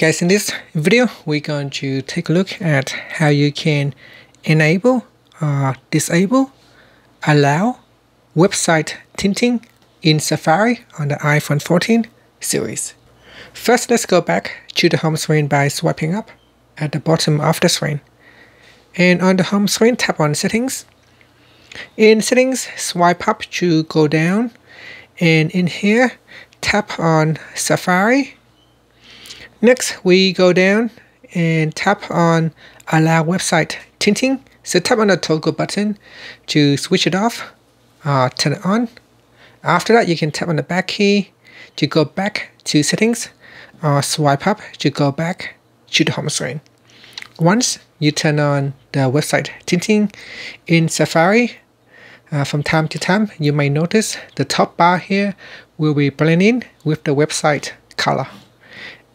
Guys, in this video, we're going to take a look at how you can enable or disable, allow website tinting in Safari on the iPhone 14 series. First, let's go back to the home screen by swiping up at the bottom of the screen. And on the home screen, tap on Settings. In Settings, swipe up to go down. And in here, tap on Safari Next, we go down and tap on Allow Website Tinting. So tap on the toggle button to switch it off, uh, turn it on. After that, you can tap on the back key to go back to settings or swipe up to go back to the home screen. Once you turn on the website tinting in Safari, uh, from time to time, you may notice the top bar here will be blending with the website color.